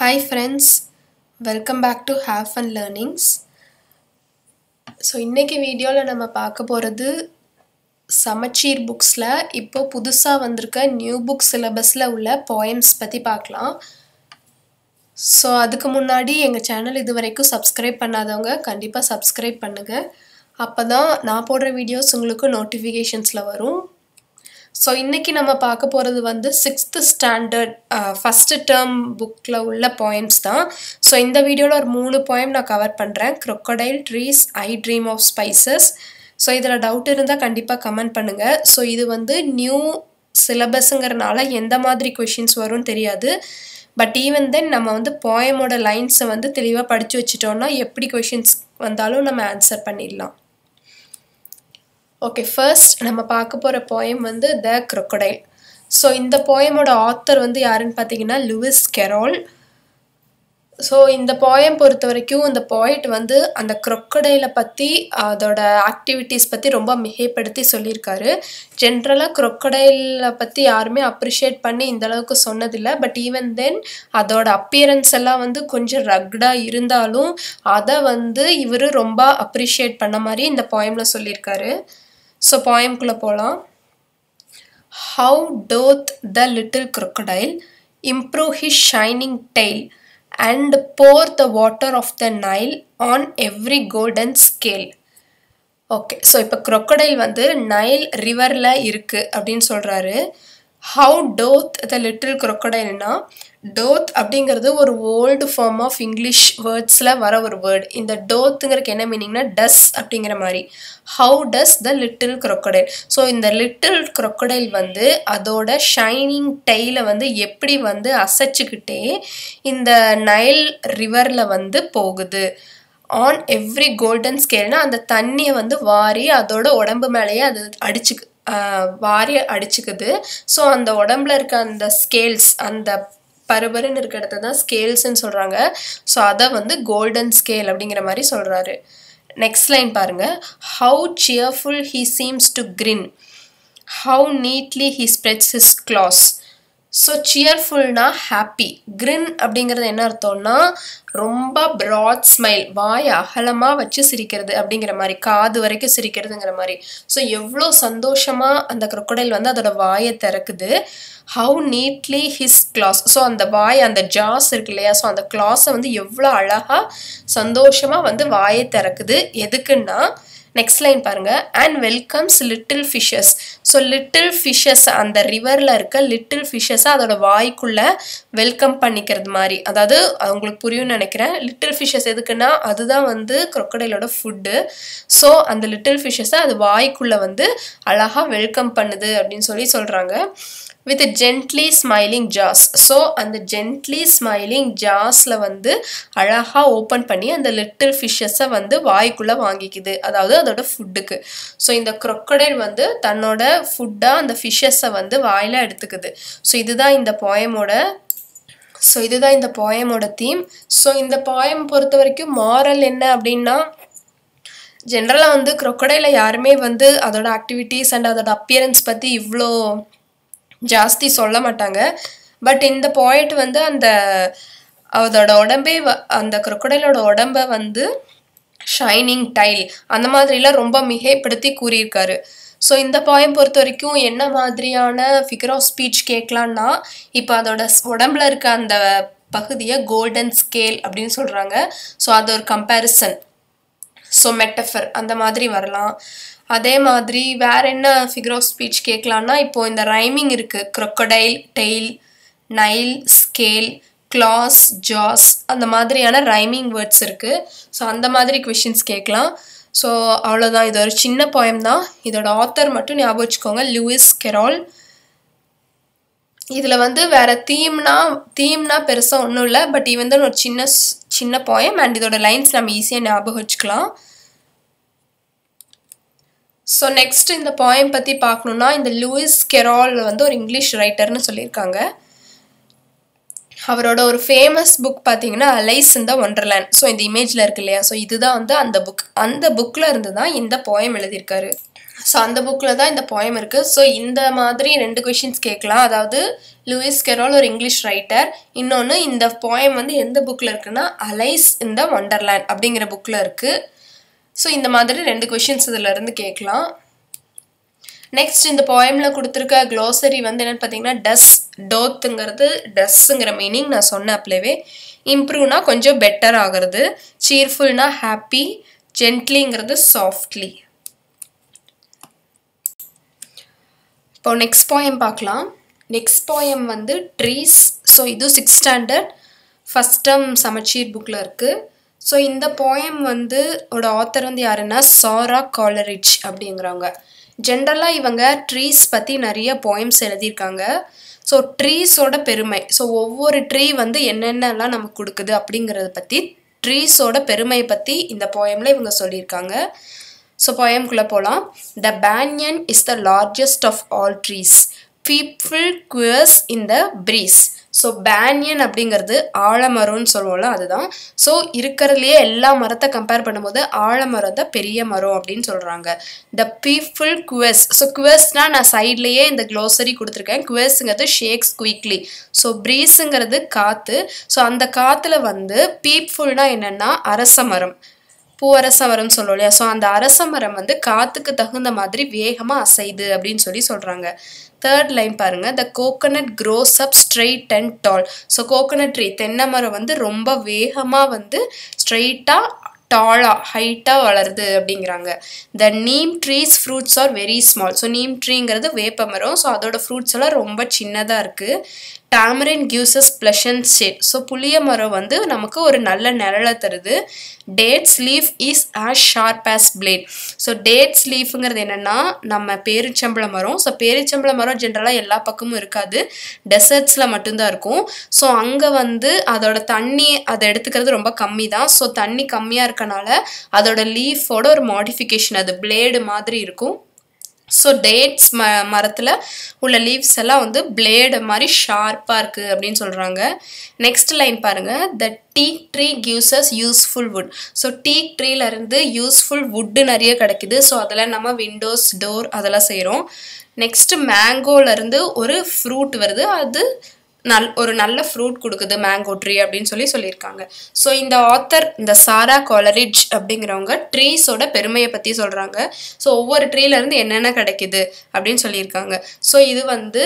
Hi friends welcome back to have and learnings so இன்றைக்கி வீடியோவில் நம்ம பார்க்க போகிறது சமச்சீர் புக்ஸில் இப்போ புதுசாக வந்திருக்க நியூ புக் சிலபஸில் உள்ள போயம்ஸ் பற்றி பார்க்கலாம். ஸோ அதுக்கு முன்னாடி எங்கள் சேனல் இது வரைக்கும் சப்ஸ்கிரைப் பண்ணாதவங்க கண்டிப்பாக சப்ஸ்கிரைப் பண்ணுங்கள் அப்போ தான் நான் போடுற வீடியோஸ் உங்களுக்கு நோட்டிஃபிகேஷன்ஸில் வரும். ஸோ இன்றைக்கி நம்ம பார்க்க போகிறது வந்து சிக்ஸ்த்து ஸ்டாண்டர்ட் ஃபஸ்ட்டு டேர்ம் புக்கில் உள்ள போயம்ஸ் தான். ஸோ இந்த வீடியோவில் ஒரு மூணு போயம் நான் கவர் பண்ணுறேன் crocodile trees I dream of spices so இதில் டவுட் இருந்தால் கண்டிப்பாக கமெண்ட் பண்ணுங்கள் ஸோ இது வந்து நியூ சிலபஸுங்கிறனால எந்த மாதிரி கொஷின்ஸ் வரும்னு தெரியாது. பட் ஈவன் தென் நம்ம வந்து போயமோட லைன்ஸை வந்து தெளிவாக படித்து வச்சுட்டோன்னா எப்படி கொஷின்ஸ் வந்தாலும் நம்ம ஆன்சர் பண்ணிடலாம். ஓகே ஃபர்ஸ்ட் நம்ம பார்க்க போகிற போயம் வந்து த க்ரொக்கடைல் ஸோ இந்த போயமோட ஆத்தர் வந்து யாருன்னு பார்த்தீங்கன்னா லூவிஸ் கெரோல் ஸோ இந்த போயம் பொறுத்த வரைக்கும் இந்த போய்ட் வந்து அந்த க்ரொக்கடைலை பற்றி அதோட ஆக்டிவிட்டீஸ் பற்றி ரொம்ப மிகைப்படுத்தி சொல்லியிருக்காரு. ஜென்ரலாக க்ரொக்கடைலை பற்றி யாருமே அப்ரிஷியேட் பண்ணி இந்த அளவுக்கு சொன்னதில்லை. பட் ஈவன் தென் அதோட அப்பியரன்ஸ் எல்லாம் வந்து கொஞ்சம் ரக்டாக இருந்தாலும் அதை வந்து இவர் ரொம்ப அப்ரிஷியேட் பண்ண மாதிரி இந்த போயமில் சொல்லியிருக்காரு. ஸோ போயம்குள்ளே போகலாம் how doth the little crocodile improve his shining tail and pour the water of the Nile on every golden scale okay so இப்போ crocodile வந்து நைல் ரிவரில் இருக்குது அப்படின்னு சொல்கிறாரு how doth the little குரொக்கடைல்னா doth அப்படிங்கிறது ஒரு ஓல்டு ஃபார்ம் ஆஃப் இங்கிலீஷ் வேர்ட்ஸில் வர ஒரு வேர்டு இந்த டோத்துங்கிறதுக்கு என்ன மீனிங்னா டஸ் அப்படிங்கிற மாதிரி. How does the little crocodile so இந்த லிட்டில் குரொக்கடைல் வந்து அதோட ஷைனிங் டெய்லை வந்து எப்படி வந்து அசைச்சிக்கிட்டே இந்த நைல் ரிவரில் வந்து போகுது. ஆன் எவ்ரி கோல்டன் ஸ்கேல்னா அந்த தண்ணியை வந்து வாரி அதோட உடம்பு மேலேயே அது அடிச்சுக்கு வாரி அடிச்சுக்குது. ஸோ அந்த உடம்புல இருக்க அந்த ஸ்கேல்ஸ் அந்த பருபருன்னு இருக்க இடத்த தான் ஸ்கேல்ஸ்ன்னு சொல்கிறாங்க ஸோ அதை வந்து கோல்டன் ஸ்கேல் அப்படிங்கிற மாதிரி சொல்கிறாரு நெக்ஸ்ட் லைன் பாருங்கள் how cheerful he seems to grin how neatly he spreads his claws so சியர்ஃபுல்னா happy grin அப்படிங்கிறது என்ன அர்த்தம்னா ரொம்ப ப்ராட் ஸ்மைல் வாய் அகலமாக வச்சு சிரிக்கிறது அப்படிங்கிற மாதிரி காது வரைக்கும் சிரிக்கிறதுங்கிற மாதிரி. ஸோ எவ்வளோ சந்தோஷமாக அந்த crocodile வந்து அதோட வாயை திறக்குது. How neatly his claws so அந்த வாய் அந்த ஜாஸ் இருக்கு இல்லையா? ஸோ அந்த கிளாஸை வந்து எவ்வளோ அழகாக சந்தோஷமாக வந்து வாயை திறக்குது. எதுக்குன்னா நெக்ஸ்ட் லைன் பாருங்கள் and welcomes little fishes so little fishes அந்த ரிவரில் இருக்க லிட்டில் ஃபிஷஸை அதோட வாய்க்குள்ளே வெல்கம் பண்ணிக்கிறது மாதிரி. அதாவது அவங்களுக்கு புரியும்னு நினைக்கிறேன். லிட்டில் ஃபிஷஸ் எதுக்குன்னா அதுதான் வந்து crocodileோட ஃபுட்டு ஸோ அந்த லிட்டில் ஃபிஷஸை அது வாய்க்குள்ளே வந்து அழகாக வெல்கம் பண்ணுது அப்படின்னு சொல்லி சொல்கிறாங்க with gently smiling jaws so அந்த ஜென்ட்லி ஸ்மைலிங் ஜாஸில் வந்து அழகாக ஓப்பன் பண்ணி அந்த லிட்டில் ஃபிஷ்ஷஸை வந்து வாய்க்குள்ளே வாங்கிக்குது. அதாவது அதோட ஃபுட்டுக்கு ஸோ இந்த க்ரொக்கடைல் வந்து தன்னோட ஃபுட்டாக அந்த ஃபிஷ்ஷஸை வந்து வாயில் எடுத்துக்குது. ஸோ இதுதான் இந்த போயமோட ஸோ இதுதான் இந்த போயமோட தீம் ஸோ இந்த போயம் பொறுத்த வரைக்கும் மாரல் என்ன அப்படின்னா ஜென்ரலாக வந்து க்ரொக்கடையில் யாருமே வந்து அதோட ஆக்டிவிட்டீஸ் அண்ட் அதோட அப்பியரன்ஸ் பற்றி இவ்வளோ ஜாஸ்தி சொல்ல மாட்டாங்க. பட் இந்த பாயிண்ட் வந்து அந்த அதோட உடம்பே வ- அந்த crocodileோட உடம்பை வந்து ஷைனிங் டைல் அந்த மாதிரிலாம் ரொம்ப மிகைப்படுத்தி கூறியிருக்காரு. ஸோ இந்த பாயம் பொறுத்த வரைக்கும் என்ன மாதிரியான ஃபிகர் ஆஃப் ஸ்பீச் கேட்கலான்னா இப்போ அதோட ஸ்- உடம்புல இருக்க அந்த பகுதியை கோல்டன் ஸ்கேல் அப்படின்னு சொல்கிறாங்க ஸோ அது ஒரு கம்பேரிசன் ஸோ மெட்டஃபர் அந்த மாதிரி வரலாம். அதே மாதிரி வேற என்ன ஃபிகர் ஆஃப் ஸ்பீச் கேட்கலான்னா இப்போ இந்த ரைமிங் இருக்கு. Crocodile tail Nile scale claws jaws அந்த மாதிரியான ரைமிங் வேர்ட்ஸ் இருக்கு. ஸோ அந்த மாதிரி கொஷின்ஸ் கேட்கலாம். ஸோ அவ்வளோதான் இது ஒரு சின்ன போயம் தான். இதோட ஆத்தர் மட்டும் ஞாபகம் வச்சுக்கோங்க. லூயிஸ் கெரால் இதில் வந்து வேறு தீம்னா தீம்னா பெருசாக ஒன்றும் இல்லை. பட் இவன் வந்து ஒரு சின்ன ஸ்- சின்ன போயம் அண்ட் இதோட லைன்ஸ் நம்ம ஈஸியாக ஞாபகம் வச்சுக்கலாம். ஸோ நெக்ஸ்ட் இந்த போயம் பற்றி பார்க்கணுன்னா இந்த லூயிஸ் கெரால் வந்து ஒரு இங்கிலீஷ் ரைட்டர்னு சொல்லியிருக்காங்க. அவரோட ஒரு ஃபேமஸ் புக் பார்த்தீங்கன்னா அலைஸ் இந்த ஒண்டர்லேண்ட் ஸோ இந்த இமேஜில் இருக்கு இல்லையா? ஸோ இதுதான் வந்து அந்த புக் அந்த புக்கில் இருந்து தான் இந்த போயம் எழுதியிருக்காரு. ஸோ அந்த புக்கில் தான் இந்த போயம் இருக்குது ஸோ இந்த மாதிரி ரெண்டு கொஷின்ஸ் கேட்கலாம். அதாவது லூயிஸ் கெரோல் ஒரு இங்கிலீஷ் ரைட்டர் இன்னொன்று இந்த போயம் வந்து எந்த புக்கில் இருக்குன்னா அலைஸ் இந்த ஒண்டர்லேண்ட் அப்படிங்கிற புக்கில் இருக்குது ஸோ இந்த மாதிரி ரெண்டு கொஷின்ஸ் இதிலருந்து கேட்கலாம். நெக்ஸ்ட் இந்த போயமில் கொடுத்துருக்க க்ளோசரி வந்து என்னென்னு பார்த்தீங்கன்னா டஸ் டோத்துங்கிறது டஸ்ஸுங்கிற மீனிங் நான் சொன்ன அப்பலேவே இம்ப்ரூவ்னா கொஞ்சம் பெட்டர் ஆகிறது சீர்ஃபுல்னா ஹாப்பி ஜென்ட்லிங்கிறது சாஃப்ட்லி இப்போ நெக்ஸ்ட் போயம் பார்க்கலாம். நெக்ஸ்ட் போயம் வந்து ட்ரீஸ் ஸோ இது சிக்ஸ் ஸ்டாண்டர்ட் ஃபஸ்ட் டேர்ம் சமச்சீர் புக்கில் இருக்குது ஸோ இந்த போயம் வந்து ஓட ஆத்தர் வந்து யாருன்னா சாரா காலரிச் அப்படிங்கிறவங்க. ஜென்ரலாக இவங்க ட்ரீஸ் பற்றி நிறைய போயம்ஸ் எழுதியிருக்காங்க. ஸோ ட்ரீஸோட பெருமை. ஸோ ஒவ்வொரு ட்ரீ வந்து என்னென்னலாம் நமக்கு கொடுக்குது அப்படிங்கிறத பற்றி ட்ரீஸோட பெருமையை பற்றி இந்த போயமில் இவங்க சொல்லியிருக்காங்க. ஸோ போயம்குள்ளே போகலாம் the banyan is the largest of all trees peepal quivers in the breeze so banyan அப்படிங்கிறது ஆழமரம்னு சொல்லுவோம்ல அதுதான். ஸோ இருக்கிறதுலையே எல்லா மரத்தை கம்பேர் பண்ணும்போது ஆழமரம் தான் பெரிய மரம் அப்படின்னு சொல்கிறாங்க த பீஃபுல் குவெஸ் ஸோ குவெஸ்னால் நான் சைட்லேயே இந்த க்ளோசரி கொடுத்துருக்கேன். குவெஸ்ங்கிறது ஷேக்ஸ் குயிக்லி ஸோ ப்ரீஸுங்கிறது காற்று ஸோ அந்த காற்றுல வந்து பீப்ஃபுல்னால் என்னென்னா அரச மரம். பூவரச மரம் சொல்லுவோம் இல்லையா? ஸோ அந்த அரச மரம் வந்து காற்றுக்கு தகுந்த மாதிரி வேகமாக அசைது அப்படின்னு சொல்லி சொல்கிறாங்க தேர்ட் லைன் பாருங்க. The coconut grows up straight and tall so coconut tree தென்னை மரம் வந்து ரொம்ப வேகமாக வந்து ஸ்ட்ரெயிட்டாக டாலாக ஹைட்டாக வளருது அப்படிங்கிறாங்க. The neem trees fruits are very small so neem ட்ரீங்கிறது வேப்ப மரம் ஸோ அதோட ஃப்ரூட்ஸ் எல்லாம் ரொம்ப சின்னதாக இருக்குது tamarind gives pleasant shade so புளிய மரம் வந்து நமக்கு ஒரு நல்ல நிழலை தருது. Dates leaf is as sharp as blade so dates லீஃபுங்கிறது என்னென்னா நம்ம பேரிச்சம்பள மரம். ஸோ பேரிச்சம்பள மரம் ஜென்ரலாக எல்லா பக்கமும் இருக்காது. டெசர்ட்ஸில் மட்டும்தான் இருக்கும். ஸோ அங்கே வந்து அதோட தண்ணி அதை எடுத்துக்கிறது ரொம்ப கம்மி தான் ஸோ தண்ணி கம்மியாக இருக்கனால அதோட லீஃபோட ஒரு மாடிஃபிகேஷன் அது பிளேடு மாதிரி இருக்கும். ஸோ டேட்ஸ் ம மரத்தில் உள்ள லீவ்ஸ் எல்லாம் வந்து பிளேடு மாதிரி ஷார்ப்பாக இருக்குது அப்படின்னு சொல்கிறாங்க நெக்ஸ்ட் லைன் பாருங்கள் the teak tree gives useful wood so teak ட்ரீலேருந்து useful wood நிறைய கிடைக்குது. ஸோ அதெல்லாம் நம்ம விண்டோஸ் டோர் அதெல்லாம் செய்கிறோம் நெக்ஸ்ட்டு மேங்கோலேருந்து ஒரு ஃப்ரூட் வருது. அது நல் ஒரு நல்ல ஃப்ரூட் கொடுக்குது மேங்கோ ட்ரீ அப்படின்னு சொல்லி சொல்லியிருக்காங்க. ஸோ இந்த ஆத்தர் இந்த சாரா காலரிட்ஜ் அப்படிங்கிறவங்க ட்ரீஸோட பெருமையை பற்றி சொல்கிறாங்க ஸோ ஒவ்வொரு ட்ரீலேருந்து என்னென்ன கிடைக்குது அப்படின்னு சொல்லியிருக்காங்க. ஸோ இது வந்து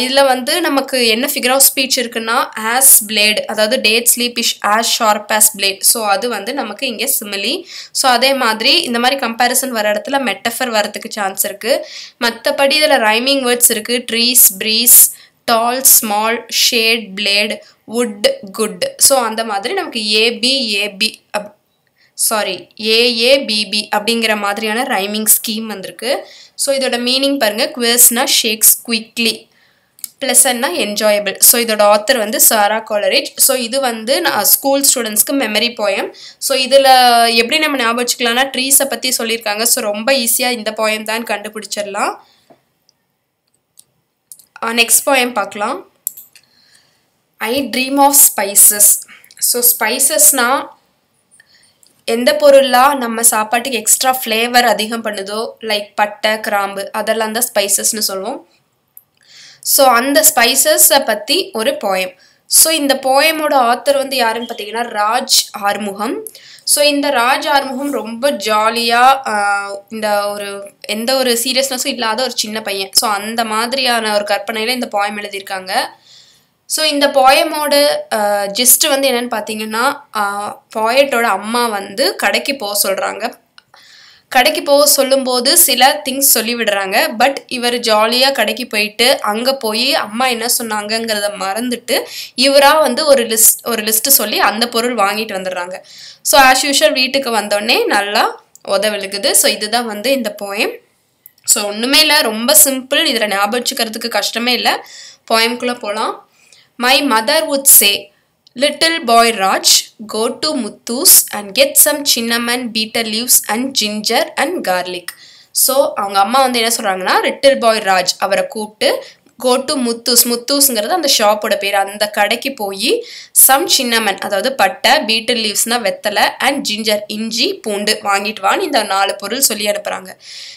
இதில் வந்து நமக்கு என்ன ஃபிகர் ஆஃப் ஸ்பீச் இருக்குன்னா ஆஸ் பிளேட் அதாவது dates leaf is as sharp as blade so அது வந்து நமக்கு இங்கே சிமிலி ஸோ அதே மாதிரி இந்த மாதிரி கம்பேரிசன் வர இடத்துல மெட்டஃபர் வரதுக்கு சான்ஸ் இருக்குது மற்றபடி இதில் ரைமிங் வேர்ட்ஸ் இருக்குது trees breeze tall small shade blade wood good so அந்த மாதிரி நமக்கு ஏபி ஏபி அப் சாரி ஏஏபிபி அப்படிங்கிற மாதிரியான ரைமிங் ஸ்கீம் வந்திருக்கு. ஸோ இதோட மீனிங் பாருங்கள் குவர்ஸ்னா ஷேக்ஸ் குயிக்லி ப்ளசன்னா என்ஜாயபிள் ஸோ இதோட ஆத்தர் வந்து சாரா காலரேஜ் ஸோ இது வந்து நான் ஸ்கூல் ஸ்டூடெண்ட்ஸ்க்கு மெமரி போயம் ஸோ இதில் எப்படி நம்ம ஞாபகம் வச்சுக்கலாம்னா ட்ரீஸை பற்றி சொல்லியிருக்காங்க. ஸோ ரொம்ப ஈஸியாக இந்த போயம் தான் கண்டுபிடிச்சிடலாம். நெக்ஸ்ட் போயம் பார்க்கலாம்? I dream of spices so ஸ்பைசஸ்னால் எந்த பொருளாக நம்ம சாப்பாட்டுக்கு எக்ஸ்ட்ரா ஃப்ளேவர் அதிகம் பண்ணுதோ லைக் பட்டை கிராம்பு அதெல்லாம் தான் ஸ்பைசஸ்னு சொல்லுவோம். ஸோ அந்த ஸ்பைசஸை பற்றி ஒரு போயம் ஸோ இந்த போயமோட ஆத்தர் வந்து யாருன்னு பார்த்தீங்கன்னா ராஜ் ஆறுமுகம். ஸோ இந்த ராஜ் ஆறுமுகம் ரொம்ப ஜாலியாக இந்த ஒரு எந்த ஒரு சீரியஸ்னஸும் இல்லாத ஒரு சின்ன பையன். ஸோ அந்த மாதிரியான ஒரு கற்பனையில் இந்த போயம் எழுதியிருக்காங்க. ஸோ இந்த போயமோட ஜிஸ்ட் வந்து என்னென்னு பார்த்தீங்கன்னா பாயட்டோட அம்மா வந்து கடைக்கு போக சொல்கிறாங்க கடைக்கு போக சொல்லும்போது சில திங்ஸ் சொல்லிவிடுறாங்க. பட் இவர் ஜாலியாக கடைக்கு போயிட்டு அங்கே போய் அம்மா என்ன சொன்னாங்கங்கிறத மறந்துட்டு இவராக வந்து ஒரு லிஸ்ட் ஒரு லிஸ்ட்டு சொல்லி அந்த பொருள் வாங்கிட்டு வந்துடுறாங்க. ஸோ ஆஸ் யூஷுவல் வீட்டுக்கு வந்தோடனே நல்லா உதவிழுக்குது ஸோ இதுதான் வந்து இந்த போயம் ஸோ ஒன்றுமே இல்லை. ரொம்ப சிம்பிள் இதில் ஞாபகம் வச்சுக்கிறதுக்கு கஷ்டமே இல்லை. போயம்குள்ளே போகலாம் my mother would say little boy Raj go to Muthu's and get some cinnamon pepper leaves and ginger and garlic so அவங்க அம்மா வந்து என்ன சொல்கிறாங்கன்னா லிட்டில் பாய் ராஜ் அவரை கூப்பிட்டு கோ டு முத்தூஸ் முத்தூஸ்ங்கிறது அந்த ஷாப்போட பேர். அந்த கடைக்கு போய் சம் சின்னமன் அதாவது பட்டை பீட்டில் லீவ்ஸ்னா வெத்தலை அண்ட் ஜிஞ்சர் இஞ்சி பூண்டு வாங்கிட்டு வான்னு இந்த நாலு பொருள் சொல்லி அனுப்புகிறாங்க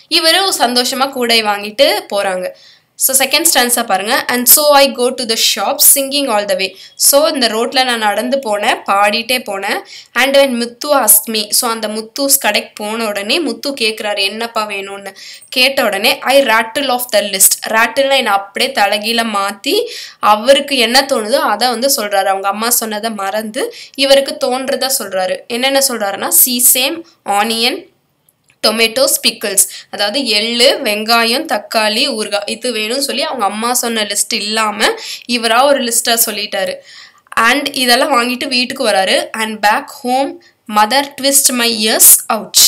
இவரும் சந்தோஷமாக கூடை வாங்கிட்டு போகிறாங்க ஸோ செகண்ட் ஸ்டான்ஸாக பாருங்கள் and so I go to the shop singing all the way so இந்த ரோட்டில் நான் நடந்து போனேன் பாடிட்டே போனேன். And when Muthu asks me so அந்த முத்துஸ் கடைக்கு போன உடனே முத்து கேட்குறாரு என்னப்பா வேணும்னு? கேட்ட உடனே ஐ ராட்டில் ஆஃப் த லிஸ்ட் ராட்டில்னா என்னை அப்படியே தலைகீழ மாற்றி அவருக்கு என்ன தோணுதோ அதை வந்து சொல்கிறாரு அவங்க அம்மா சொன்னதை மறந்து இவருக்கு தோன்றதை சொல்கிறாரு என்னென்ன சொல்கிறாருன்னா சீசேம் ஆனியன் டொமேட்டோஸ் பிக்கிள்ஸ் அதாவது எள்ளு வெங்காயம் தக்காளி ஊறுகாய். இது வேணும்னு சொல்லி அவங்க அம்மா சொன்ன லிஸ்ட் இல்லாமல் இவராக ஒரு லிஸ்ட்டாக சொல்லிட்டாரு. அண்ட் இதெல்லாம் வாங்கிட்டு வீட்டுக்கு வராரு. And back home mother twist my ears ouch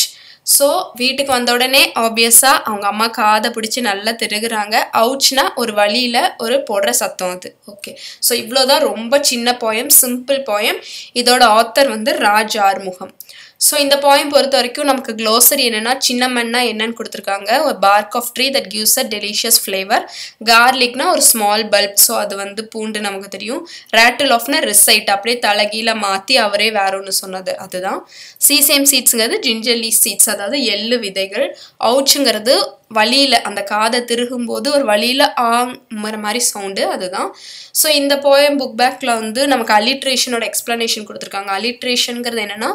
so வீட்டுக்கு வந்த உடனே ஆப்வியஸாக அவங்க அம்மா காதை பிடிச்சி நல்லா திருகுறாங்க. அவுச்னா ஒரு வழியில் ஒரு போடுற சத்தம் அது. ஓகே ஸோ இவ்வளோதான் ரொம்ப சின்ன போயம் சிம்பிள் போயம் இதோட ஆத்தர் வந்து ராஜ் ஆறுமுகம். ஸோ இந்த பாயிண்ட் பொறுத்த வரைக்கும் நமக்கு க்ளோசரி என்னென்னா சின்னமன்னா என்னன்னு கொடுத்துருக்காங்க. ஒரு bark of tree that gives a delicious flavour கார்லிக்னா ஒரு ஸ்மால் பல்ப் ஸோ அது வந்து பூண்டு நமக்கு தெரியும். ரேட்டில் ஆஃப்னா ரிசைட் அப்படியே தலகீழ மாற்றி அவரே வேற ஒன்று சொன்னது. அதுதான். சீசேம் சீட்ஸுங்கிறது ஜிஞ்சர்லி சீட்ஸ் அதாவது எள்ளு விதைகள். அவுச்சுங்கிறது வழியில் அந்த காதை திருகும்போது ஒரு வழியில் ஆங்கிற மாதிரி சவுண்டு அதுதான். ஸோ இந்த போயம் புக் பேக்கில் வந்து நமக்கு அலிட்ரேஷனோட எக்ஸ்ப்ளனேஷன் கொடுத்துருக்காங்க. அலிட்ரேஷனுங்கிறது என்னென்னா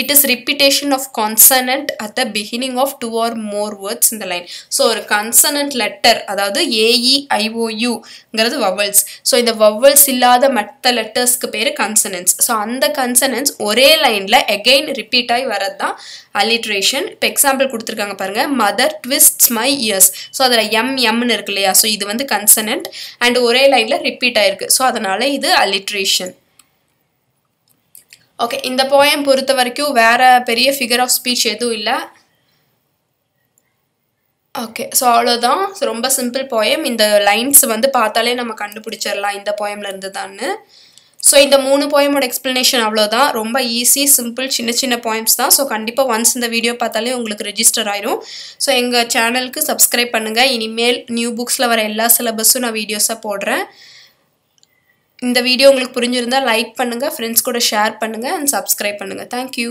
it is repetition of consonant at the beginning of two or more words இந்த லைன் ஸோ ஒரு கன்சனன்ட் லெட்டர் அதாவது ஏஇ ஐஓயுங்கிறது வவல்ஸ் ஸோ இந்த வவல்ஸ் இல்லாத மற்ற லெட்டர்ஸ்க்கு பேர் கன்சனன்ஸ் ஸோ அந்த கன்சனன்ஸ் ஒரே லைனில் எகெயின் ரிப்பீட் ஆகி வரது தான் அலிட்ரேஷன் இப்போ எக்ஸாம்பிள் கொடுத்துருக்காங்க பாருங்கள் mother twists my ears so அதில் எம் எம்னு இருக்கு இல்லையா? ஸோ இது வந்து கன்சனன்ட் அண்ட் ஒரே லைனில் ரிப்பீட் ஆயிருக்கு. ஸோ அதனால் இது அலிட்ரேஷன் ஓகே இந்த போயம் பொறுத்த வரைக்கும் வேறு பெரிய ஃபிகர் ஆஃப் ஸ்பீச் எதுவும் இல்லை. ஓகே ஸோ அவ்வளோதான் ரொம்ப சிம்பிள் போயம் இந்த லைன்ஸ் வந்து பார்த்தாலே நம்ம கண்டுபிடிச்சிடலாம் இந்த போயம்ல இருந்து தான்னு. ஸோ இந்த மூணு போயமோட எக்ஸ்ப்ளனேஷன் அவ்வளோதான் ரொம்ப ஈஸி சிம்பிள் சின்ன சின்ன பாயிண்ட்ஸ் தான். ஸோ கண்டிப்பாக ஒன்ஸ் இந்த வீடியோ பார்த்தாலே உங்களுக்கு ரெஜிஸ்டர் ஆயிரும். ஸோ எங்கள் சேனலுக்கு சப்ஸ்கிரைப் பண்ணுங்கள் இனிமேல் நியூ புக்ஸில் வர எல்லா சிலபஸும் நான் வீடியோஸாக போடுறேன். இந்த வீடியோ உங்களுக்கு புரிஞ்சிருந்தால் லைக் பண்ணுங்கள் ஃப்ரெண்ட்ஸ் கூட ஷேர் பண்ணுங்கள் அண்ட் சப்ஸ்கிரைப் பண்ணுங்கள் தேங்க்யூ